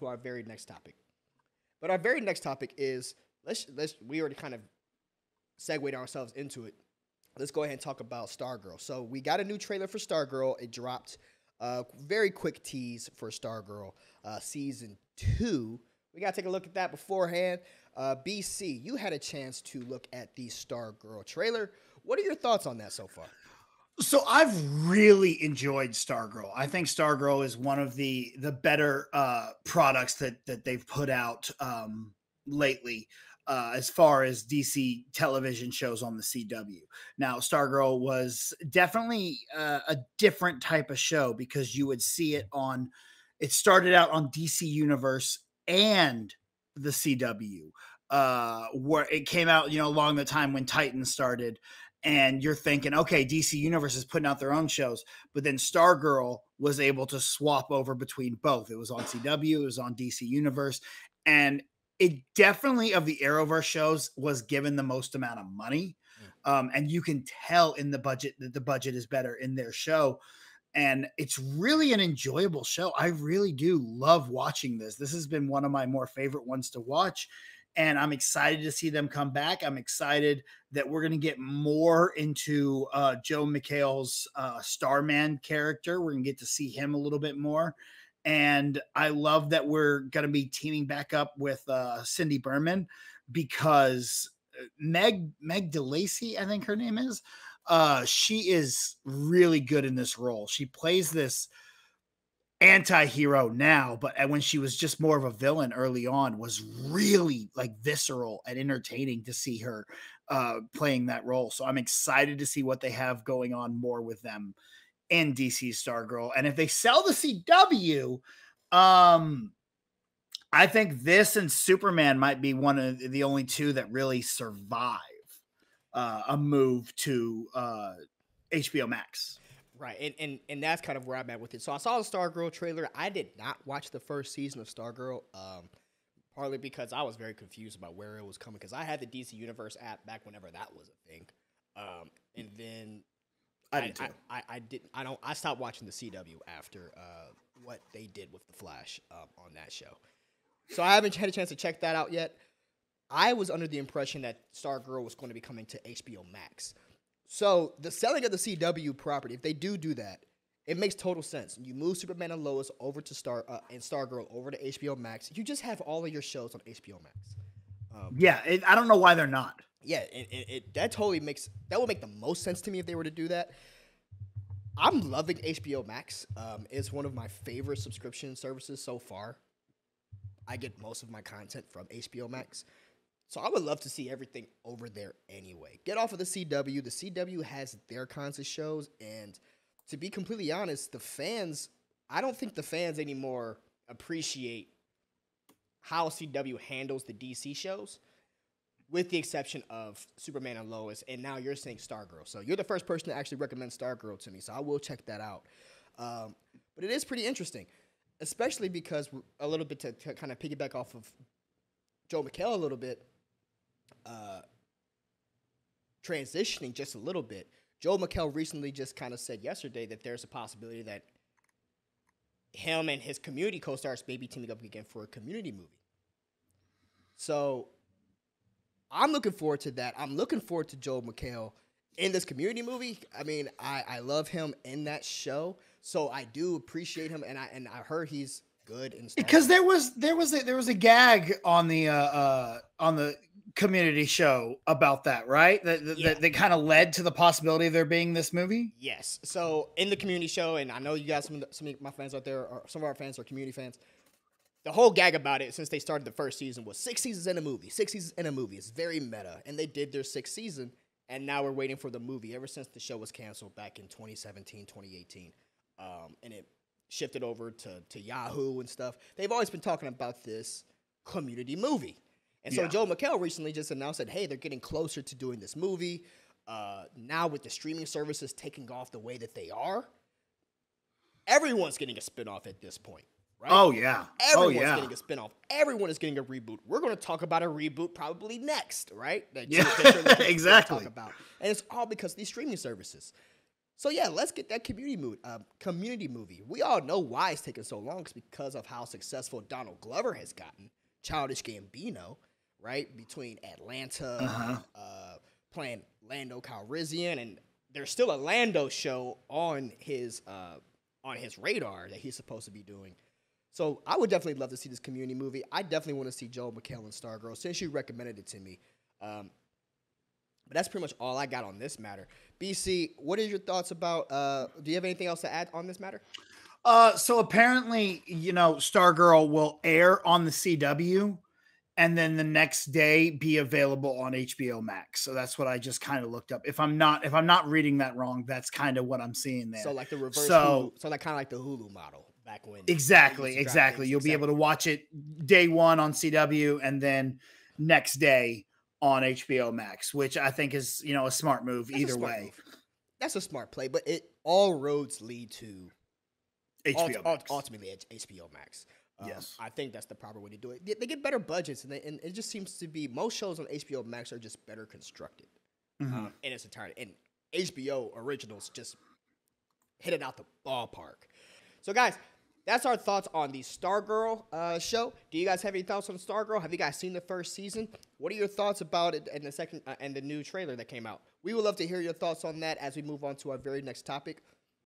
to our very next topic. But our very next topic is let's let's we already kind of segued ourselves into it. Let's go ahead and talk about Stargirl. So we got a new trailer for Stargirl. It dropped. Uh, very quick tease for Stargirl uh, season two. We gotta take a look at that beforehand. Uh, BC, you had a chance to look at the Stargirl trailer. What are your thoughts on that so far? So I've really enjoyed Stargirl. I think Stargirl is one of the the better uh, products that that they've put out um, lately. Uh, as far as DC television shows on the CW. Now, Stargirl was definitely uh, a different type of show because you would see it on. It started out on DC Universe and the CW, uh, where it came out, you know, along the time when Titan started, and you're thinking, okay, DC Universe is putting out their own shows, but then Stargirl was able to swap over between both. It was on CW, it was on DC Universe, and it definitely of the Arrowverse shows was given the most amount of money. Mm. Um, and you can tell in the budget that the budget is better in their show. And it's really an enjoyable show. I really do love watching this. This has been one of my more favorite ones to watch and I'm excited to see them come back. I'm excited that we're going to get more into uh, Joel McHale's uh, Starman character. We're going to get to see him a little bit more. And I love that we're going to be teaming back up with uh, Cindy Burman because uh, Meg Meg DeLacy, I think her name is. Uh, she is really good in this role. She plays this anti-hero now but when she was just more of a villain early on was really like visceral and entertaining to see her uh playing that role. So i'm excited to see what they have going on more with them in dc stargirl. And if they sell the cw um i think this and superman might be one of the only two that really survive uh, a move to uh hbo max Right, and, and and that's kind of where I'm at with it. So I saw the Stargirl trailer. I did not watch the first season of Stargirl, um, partly because I was very confused about where it was coming. Because I had the DC Universe app back whenever that was a thing, um, and then I did I, I, I, I, didn't. I don't. I stopped watching the CW after uh, what they did with the Flash um, on that show. So I haven't had a chance to check that out yet. I was under the impression that Stargirl was going to be coming to HBO Max. So the selling of the CW property, if they do do that, it makes total sense. You move Superman and Lois over to Star uh, and Stargirl over to HBO Max. You just have all of your shows on HBO Max. Um, yeah, it, I don't know why they're not. Yeah, it, it, it, that totally makes that would make the most sense to me if they were to do that. I'm loving HBO Max. Um, it's one of my favorite subscription services so far. I get most of my content from HBO Max. So I would love to see everything over there anyway. Get off of the CW. The CW has their kinds of shows, and to be completely honest, the fans, I don't think the fans anymore appreciate how CW handles the DC shows, with the exception of Superman and Lois. And now you're saying Stargirl. So you're the first person to actually recommend Stargirl to me. So I will check that out. Um, but it is pretty interesting, especially because a little bit to, to kind of piggyback off of Joe McHale a little bit transitioning just a little bit, Joe McHale recently just kind of said yesterday that there's a possibility that him and his community co-stars may be teaming up again for a community movie. So I'm looking forward to that. I'm looking forward to Joe McHale in this community movie. I mean, I, I love him in that show. So I do appreciate him and I and I heard he's good and because there was there was a, there was a gag on the uh, uh on the community show about that, right? That that, yeah. that, that kind of led to the possibility of there being this movie. Yes. So in the community show, and I know you guys, some of, the, some of my fans out there, or some of our fans are community fans. The whole gag about it since they started the first season was six seasons in a movie. Six seasons in a movie. It's very meta, and they did their sixth season, and now we're waiting for the movie. Ever since the show was canceled back in 2017, 2018, um, and it shifted over to to Yahoo and stuff. They've always been talking about this community movie and so yeah. Joe McHale recently just announced that hey, they're getting closer to doing this movie. Uh, now with the streaming services taking off the way that they are, everyone's getting a spinoff at this point. Right? Oh yeah. Oh, everyone's oh, yeah. getting a spinoff. Everyone is getting a reboot. We're going to talk about a reboot probably next, right? That yeah, exactly. Talk about, and it's all because these streaming services. So yeah, let's get that community mood, uh, community movie. We all know why it's taking so long. It's because of how successful Donald Glover has gotten. Childish Gambino, right between Atlanta, Uh-huh. uh, playing Lando Calrissian, and there's still a Lando show on his uh, on his radar that he's supposed to be doing. So I would definitely love to see this community movie. I definitely want to see Joel McHale and Stargirl since you recommended it to me. Um, but that's pretty much all I got on this matter. BC, what are your thoughts about? Uh, do you have anything else to add on this matter? Uh, so apparently, you know, Stargirl will air on the CW and then the next day be available on HBO Max. So that's what I just kind of looked up. If I'm not if I'm not reading that wrong, that's kind of what I'm seeing there. So like the reverse, So- Hulu, so like kind of like the Hulu model back when. exactly, used to drop exactly. You'll be able to watch it day 1 on CW and then next day on HBO Max, which I think is, you know, a smart move That's either smart way. move. That's a smart play, but it all roads lead to HBO ult- ultimately HBO Max. Um, Yes. I think that's the proper way to do it. They, they get better budgets, and, they, and it just seems to be most shows on HBO Max are just better constructed Mhm. um, in its entirety. And HBO originals just hit it out the ballpark. So, guys, that's our thoughts on the Stargirl uh, show. Do you guys have any thoughts on Stargirl? Have you guys seen the first season? What are your thoughts about it and the second uh, and the new trailer that came out? We would love to hear your thoughts on that as we move on to our very next topic.